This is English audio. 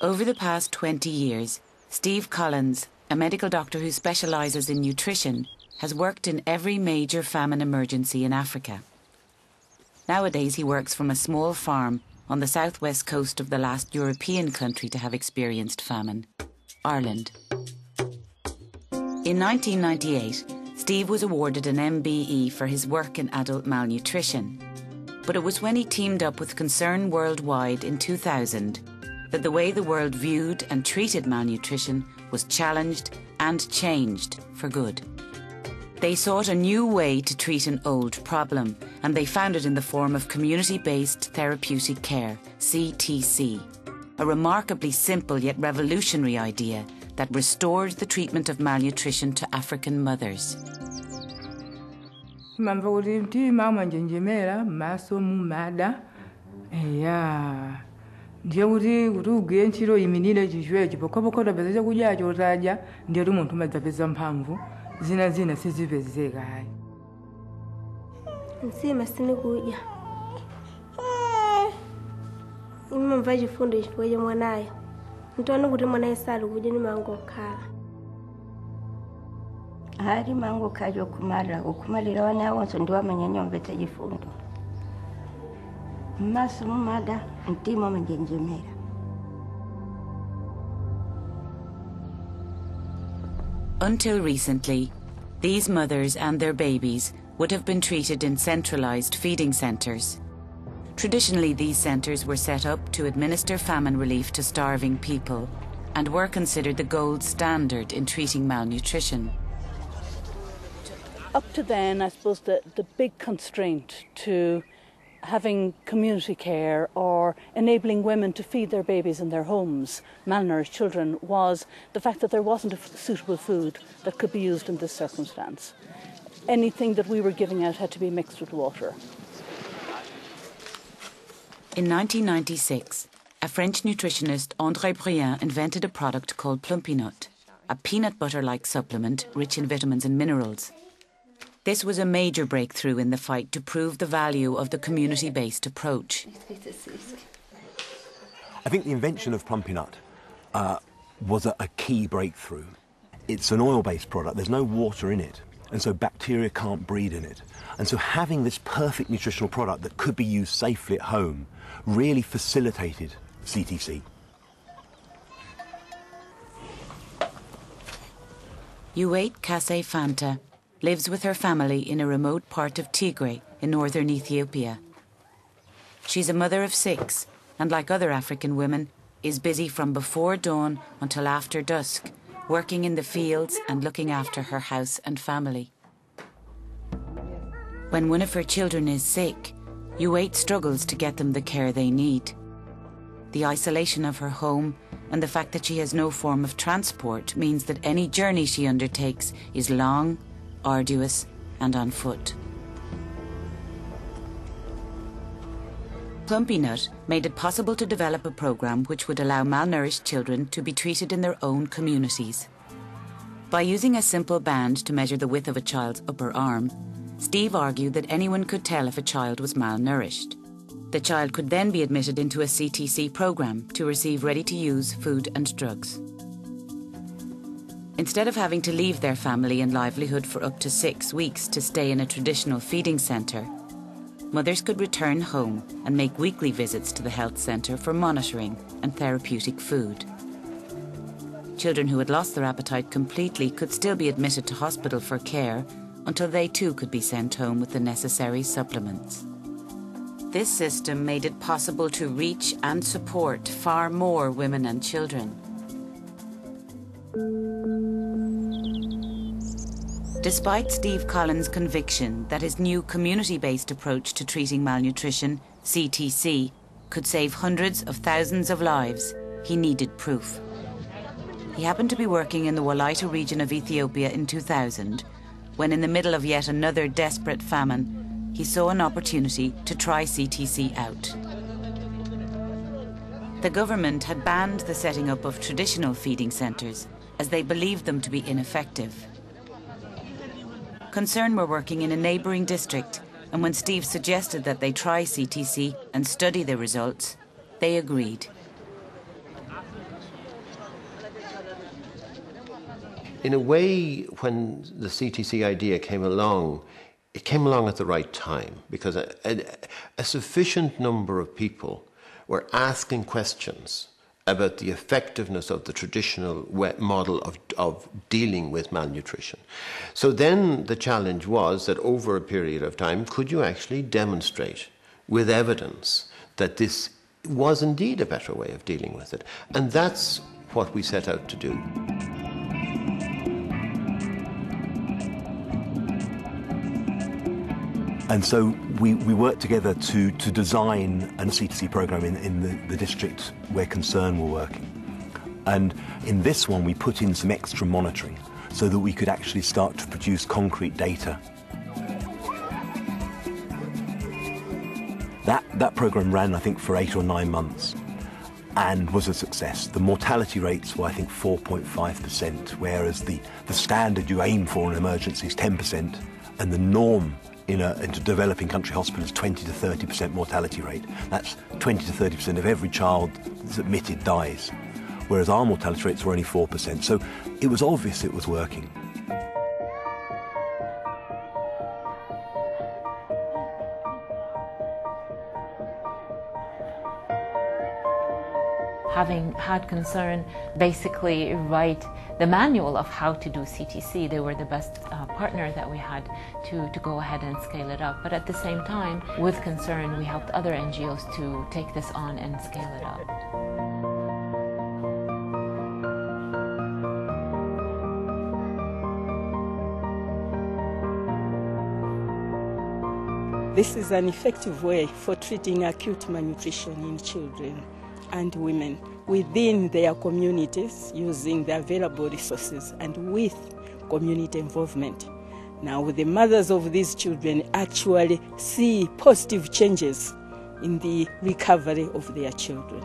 Over the past 20 years, Steve Collins, a medical doctor who specialises in nutrition, has worked in every major famine emergency in Africa. Nowadays, he works from a small farm on the southwest coast of the last European country to have experienced famine, Ireland. In 1998, Steve was awarded an MBE for his work in adult malnutrition. But it was when he teamed up with Concern Worldwide in 2000 that the way the world viewed and treated malnutrition was challenged and changed for good. They sought a new way to treat an old problem, and they found it in the form of community based therapeutic care, CTC, a remarkably simple yet revolutionary idea that restored the treatment of malnutrition to African mothers. kuti mtima mwanjenjemera m'maso mumada ndio kuti uri ntchito iminire jijweje boko boko rabeze kujaje uraja ndio uri umuntu umaze zina zina sizipezeka kaye nsima sinikudya imamva chifundo chifukwa cha mwanayo ntione kuti mwanayo sali kudya ni mangokhala ali mangokhali okhala chokhumalira kukhumalira awonso ndiwamanya nyombe ta chifundo mmaso mumada mtima umanjenjemera Until recently, these mothers and their babies would have been treated in centralised feeding centres. Traditionally, these centres were set up to administer famine relief to starving people and were considered the gold standard in treating malnutrition. Up to then, I suppose the, the big constraint to having community care or enabling women to feed their babies in their homes, malnourished children, was the fact that there wasn't a suitable food that could be used in this circumstance. Anything that we were giving out had to be mixed with water. In 1996, a French nutritionist, André Briend, invented a product called Plumpynut, a peanut butter like supplement rich in vitamins and minerals. This was a major breakthrough in the fight to prove the value of the community based approach. I think the invention of Plumpynut uh, was a, a key breakthrough. It's an oil based product, there's no water in it, and so bacteria can't breed in it. And so having this perfect nutritional product that could be used safely at home really facilitated CTC. You ate Kase Fanta lives with her family in a remote part of Tigray in northern Ethiopia. She's a mother of six and, like other African women, is busy from before dawn until after dusk, working in the fields and looking after her house and family. When one of her children is sick, Uwait struggles to get them the care they need. The isolation of her home and the fact that she has no form of transport means that any journey she undertakes is long, arduous, and on foot. Plumpy Nut made it possible to develop a program which would allow malnourished children to be treated in their own communities. By using a simple band to measure the width of a child's upper arm, Steve argued that anyone could tell if a child was malnourished. The child could then be admitted into a CTC program to receive ready to use food and drugs. Instead of having to leave their family and livelihood for up to six weeks to stay in a traditional feeding centre, mothers could return home and make weekly visits to the health centre for monitoring and therapeutic food. Children who had lost their appetite completely could still be admitted to hospital for care until they too could be sent home with the necessary supplements. This system made it possible to reach and support far more women and children. Despite Steve Collins' conviction that his new community based approach to treating malnutrition, CTC, could save hundreds of thousands of lives, he needed proof. He happened to be working in the Walaita region of Ethiopia in 2000 when, in the middle of yet another desperate famine, he saw an opportunity to try CTC out. The government had banned the setting up of traditional feeding centres as they believed them to be ineffective. Concern were working in a neighbouring district, and when Steve suggested that they try CTC and study the results, they agreed. In a way, when the CTC idea came along, it came along at the right time because a, a, a sufficient number of people were asking questions about the effectiveness of the traditional model of, of dealing with malnutrition. So then the challenge was that over a period of time, could you actually demonstrate with evidence that this was indeed a better way of dealing with it? And that's what we set out to do. And so we, we worked together to, to design a CTC program in, in the, the district where Concern were working. And in this one, we put in some extra monitoring so that we could actually start to produce concrete data. That, that program ran, I think, for eight or nine months and was a success. The mortality rates were, I think, 4.5%, whereas the, the standard you aim for in an emergency is 10%, and the norm in a, in a developing country hospital is 20 to 30% mortality rate. That's 20 to 30% of every child that's admitted dies, whereas our mortality rates were only 4%. So it was obvious it was working. Having had concern basically write the manual of how to do CTC. They were the best uh, partner that we had to, to go ahead and scale it up. But at the same time, with concern, we helped other NGOs to take this on and scale it up. This is an effective way for treating acute malnutrition in children and women within their communities using the available resources and with community involvement. Now, the mothers of these children actually see positive changes in the recovery of their children.